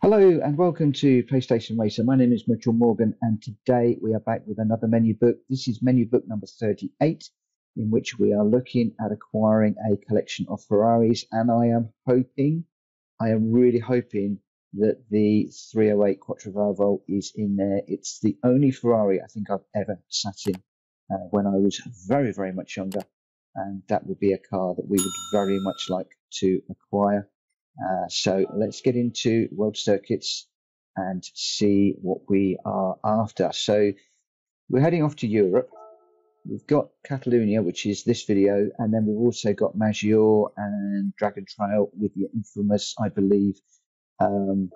Hello and welcome to PlayStation Racer. My name is Mitchell Morgan and today we are back with another menu book. This is menu book number 38 in which we are looking at acquiring a collection of Ferraris and I am hoping, I am really hoping that the 308 Quattrovalvole is in there. It's the only Ferrari I think I've ever sat in uh, when I was very, very much younger and that would be a car that we would very much like to acquire. Uh, so let's get into world circuits and see what we are after. So we're heading off to Europe. We've got Catalunya, which is this video, and then we've also got Maggiore and Dragon Trail with the infamous, I believe, um,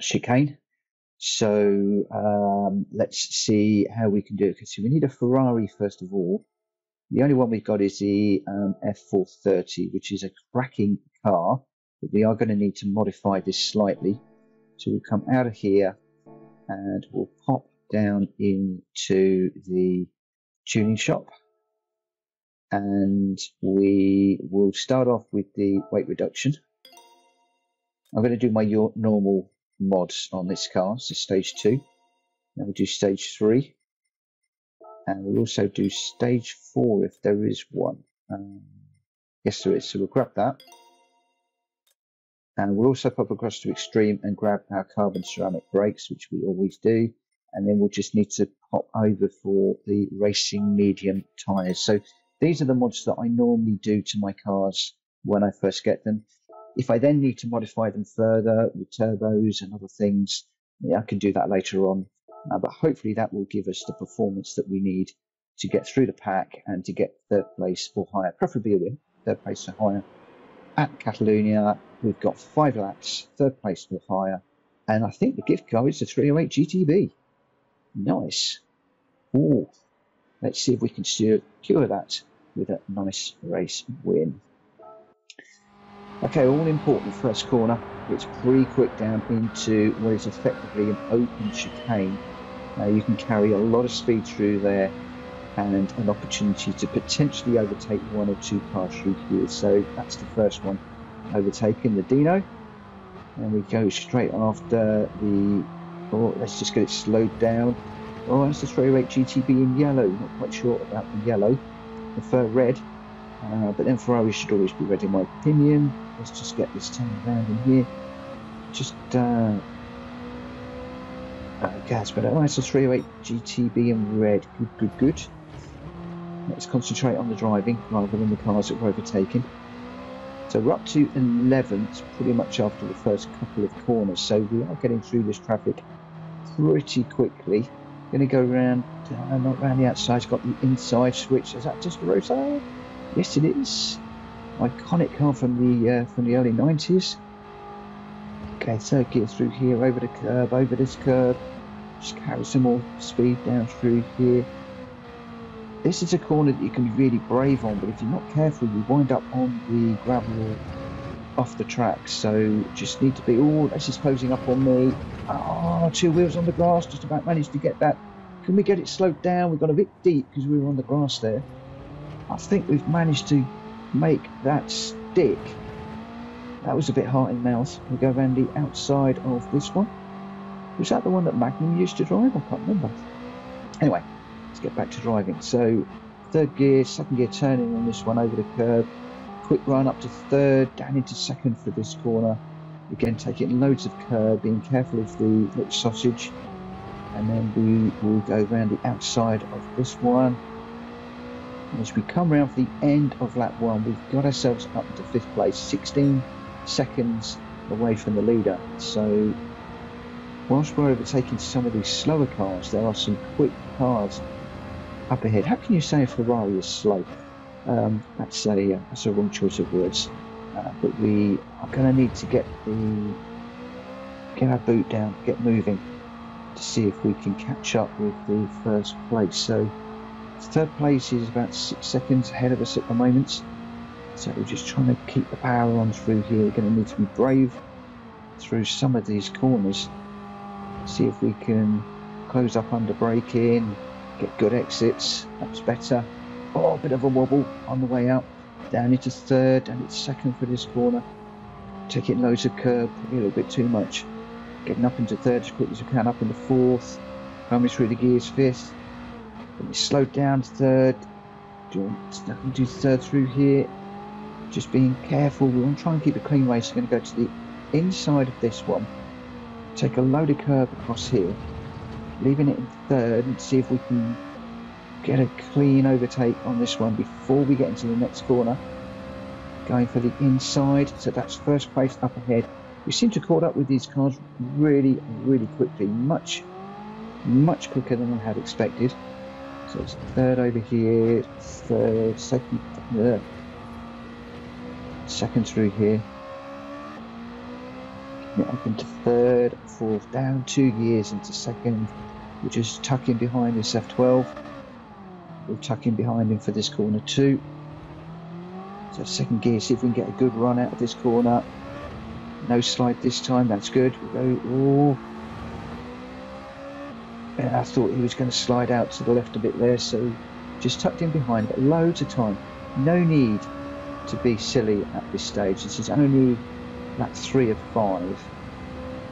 chicane. So um, let's see how we can do it. So we need a Ferrari first of all. The only one we've got is the um, F430, which is a cracking car but we are going to need to modify this slightly. So we'll come out of here and we'll pop down into the tuning shop and we will start off with the weight reduction. I'm going to do my normal mods on this car, so stage 2. Then we'll do stage 3 and we'll also do stage 4 if there is one. Um, yes there is, so we'll grab that and we'll also pop across to extreme and grab our carbon ceramic brakes, which we always do. And then we'll just need to pop over for the racing medium tires. So these are the mods that I normally do to my cars when I first get them. If I then need to modify them further with turbos and other things, yeah, I can do that later on. Uh, but hopefully that will give us the performance that we need to get through the pack and to get third place or higher, preferably a win, third place or higher at Catalunya. We've got five laps, third place or higher. And I think the gift card is the 308 GTB. Nice. Ooh, let's see if we can secure that with a nice race win. Okay, all important first corner. It's pretty quick down into what is effectively an open chicane. Uh, you can carry a lot of speed through there and an opportunity to potentially overtake one or two cars through here. So that's the first one overtaken, the Dino. And we go straight after the, oh, let's just get it slowed down. Oh, that's the 308 GTB in yellow. Not quite sure about the yellow. Prefer red. Uh, but then Ferrari should always be red in my opinion. Let's just get this turned around in here. Just, uh, uh, gas, but oh, it's a 308 GTB in red. Good, good, good. Let's concentrate on the driving rather than the cars that we're overtaking. So we're up to 11th pretty much after the first couple of corners. So we are getting through this traffic pretty quickly. Going to go around, uh, not around the outside, it's got the inside switch. Is that just a rotor? Yes, it is. Iconic car from the uh, from the early 90s. Okay, so gear through here, over the curb, over this curb. Just carry some more speed down through here. This is a corner that you can be really brave on, but if you're not careful, you wind up on the gravel off the track. So just need to be, oh, this is posing up on me. Oh, two wheels on the grass, just about managed to get that. Can we get it slowed down? We got a bit deep because we were on the grass there. I think we've managed to make that stick. That was a bit hard in mouth. We go around the outside of this one. Was that the one that Magnum used to drive? I can't remember. Anyway, let's get back to driving. So third gear, second gear turning on this one over the curb. Quick run up to third, down into second for this corner. Again, taking loads of curb, being careful of the little sausage. And then we will go around the outside of this one. And as we come around for the end of lap one, we've got ourselves up to fifth place, 16 seconds away from the leader. So whilst we're overtaking some of these slower cars, there are some quick cars up ahead. How can you say a Ferrari is slow? Um, that's a uh, that's a wrong choice of words. Uh, but we are going to need to get the get our boot down, get moving to see if we can catch up with the first place. So third place is about six seconds ahead of us at the moment. So we're just trying to keep the power on through here. We're going to need to be brave through some of these corners. See if we can close up under braking, get good exits. That's better. Oh, a bit of a wobble on the way out. Down into third and it's second for this corner. taking loads of curb, a little bit too much. Getting up into third as quick as you can, up into fourth, coming through the gears fifth. Then we slowed down to third. Do, do third through here. Just being careful. We want to try and keep a clean race. We're going to go to the inside of this one. Take a load of curb across here. Leaving it in third and see if we can get a clean overtake on this one before we get into the next corner. Going for the inside, so that's first place up ahead. We seem to caught up with these cars really, really quickly, much, much quicker than I had expected. So it's third over here, third, second, uh, second through here. Up into third, fourth, down two gears into second. We're just tucking behind this F12. We'll tuck in behind him for this corner too. So second gear, see if we can get a good run out of this corner. No slide this time, that's good. We go, oh. And I thought he was going to slide out to the left a bit there, so just tucked in behind, but loads of time. No need to be silly at this stage. This is only lap three of five.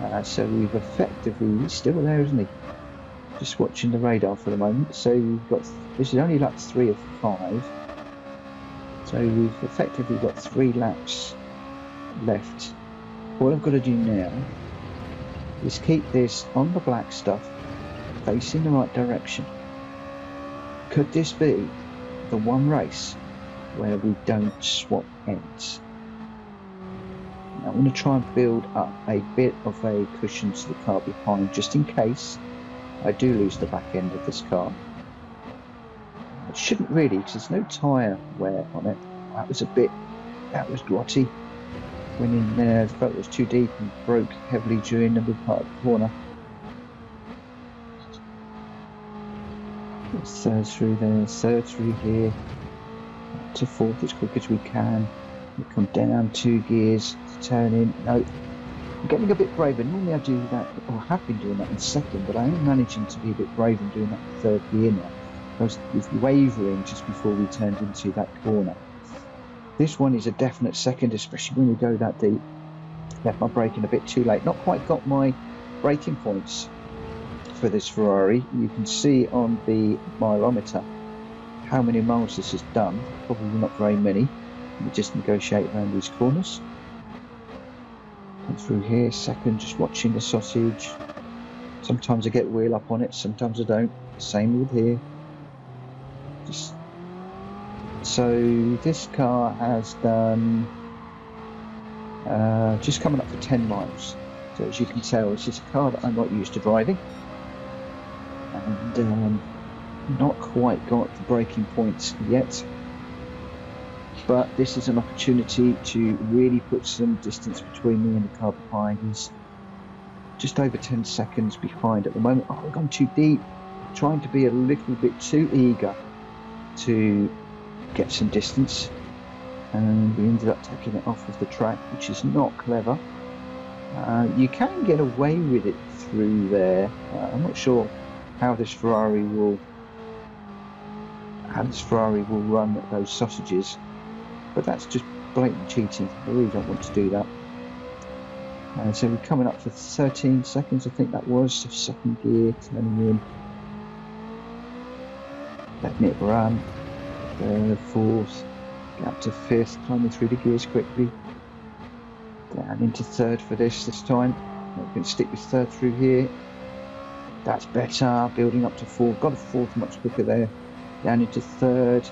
Uh, so we've effectively, he's still there, isn't he? Just watching the radar for the moment. So we've got, this is only lap three of five. So we've effectively got three laps left. All I've got to do now is keep this on the black stuff facing the right direction. Could this be the one race where we don't swap ends? I want to try and build up a bit of a cushion to the car behind just in case I do lose the back end of this car. It shouldn't really because there's no tyre wear on it. That was a bit, that was grotty. Went in there, felt it was too deep and broke heavily during the mid part of the corner. Third through there, third through here, to fourth as quick as we can. We come down two gears to turn in. No, I'm getting a bit braver. Normally I do that, or have been doing that in second, but I am managing to be a bit brave and doing that in third gear now. I was wavering just before we turned into that corner. This one is a definite second, especially when we go that deep. Left my braking a bit too late. Not quite got my braking points for this Ferrari. You can see on the mileometer how many miles this has done. Probably not very many. We just negotiate around these corners. Come through here, second, just watching the sausage. Sometimes I get wheel up on it, sometimes I don't. Same with here. Just so this car has done uh, just coming up for 10 miles. So as you can tell, it's just a car that I'm not used to driving. And um, not quite got the braking points yet but this is an opportunity to really put some distance between me and the car behind. He's just over 10 seconds behind at the moment. Oh, I've gone too deep. Trying to be a little bit too eager to get some distance. And we ended up taking it off of the track, which is not clever. Uh, you can get away with it through there. Uh, I'm not sure how this Ferrari will how this Ferrari will run those sausages but that's just blatant cheating. I really don't want to do that. So we're coming up for 13 seconds, I think that was, so second gear, turning in. Letting it run. Third, fourth, up to fifth, climbing through the gears quickly. Down into third for this this time. We're going to stick with third through here. That's better, building up to fourth. Got a fourth much quicker there. Down into third.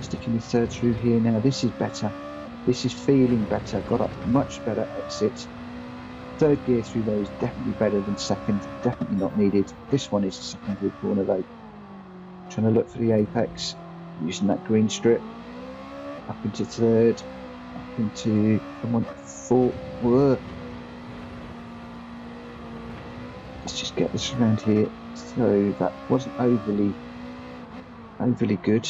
Sticking the third through here now. This is better. This is feeling better. Got a much better exit. Third gear through there is definitely better than second. Definitely not needed. This one is the secondary corner though. Trying to look for the apex. Using that green strip. Up into third. Up into come on four. Whoa. Let's just get this around here. So that wasn't overly overly good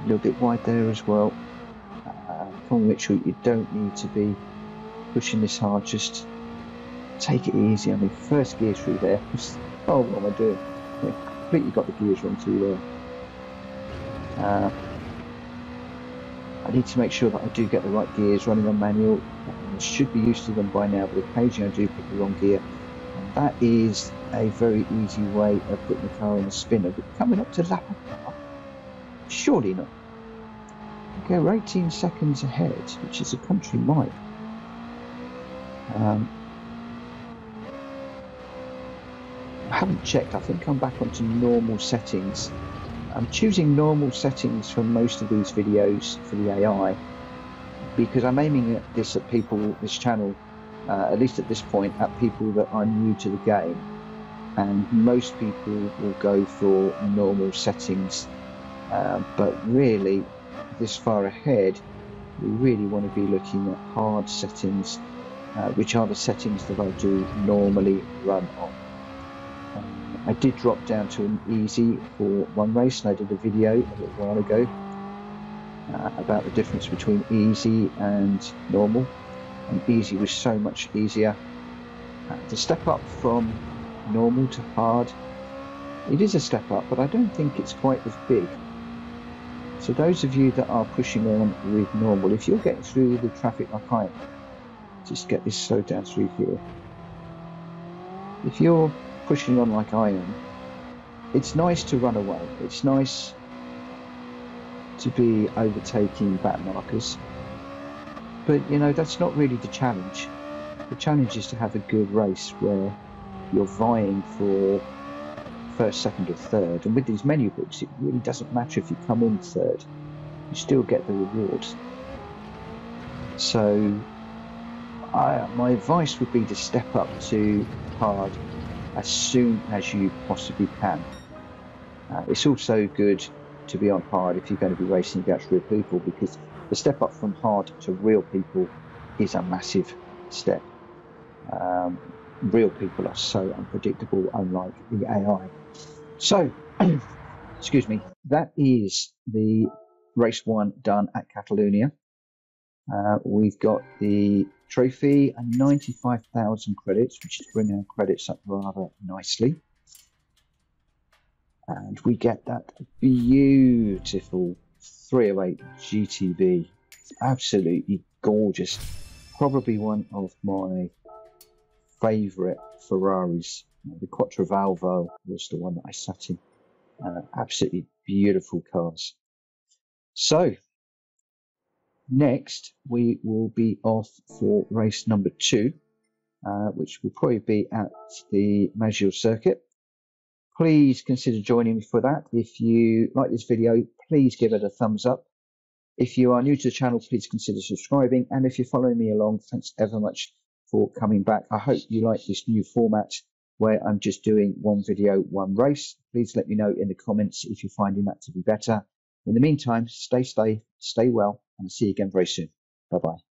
a little bit wide there as well. Uh, want to make sure you don't need to be pushing this hard, just take it easy. I mean, first gear through there. oh, what am I doing? I completely got the gears wrong too there. Uh, I need to make sure that I do get the right gears running on manual. I should be used to them by now, but occasionally I do pick the wrong gear. And that is a very easy way of putting the car in a spinner. But coming up to lap surely not. Okay, we're 18 seconds ahead, which is a country mile. Um, I haven't checked. I think I'm back onto normal settings. I'm choosing normal settings for most of these videos for the AI because I'm aiming at this at people, this channel, uh, at least at this point, at people that are new to the game. And most people will go for normal settings. Uh, but really, this far ahead, we really want to be looking at hard settings, uh, which are the settings that I do normally run on. I did drop down to an easy for one race, and I did a video a little while ago uh, about the difference between easy and normal. And easy was so much easier. Uh, to step up from normal to hard, it is a step up, but I don't think it's quite as big. So those of you that are pushing on with normal, if you're getting through the traffic like I am, just get this slowed down through here. If you're pushing on like I am, it's nice to run away. It's nice to be overtaking back markers. But you know, that's not really the challenge. The challenge is to have a good race where you're vying for first, second, or third. And with these menu books, it really doesn't matter if you come in third, you still get the rewards. So, I, my advice would be to step up to hard as soon as you possibly can. Uh, it's also good to be on hard if you're going to be racing against real people because the step up from hard to real people is a massive step. Um, real people are so unpredictable, unlike the AI. So, excuse me, that is the race one done at Catalunya. Uh, we've got the trophy and 95,000 credits, which is bringing our credits up rather nicely. And we get that beautiful 308 GTB. Absolutely gorgeous. Probably one of my favourite Ferraris. The Quattrovalvole was the one that I sat in. Uh, absolutely beautiful cars. So, Next, we will be off for race number two, uh, which will probably be at the Maggiore circuit. Please consider joining me for that. If you like this video, please give it a thumbs up. If you are new to the channel, please consider subscribing. And if you're following me along, thanks ever much for coming back. I hope you like this new format where I'm just doing one video, one race. Please let me know in the comments if you're finding that to be better. In the meantime, stay safe, stay well, and see you again very soon. Bye bye.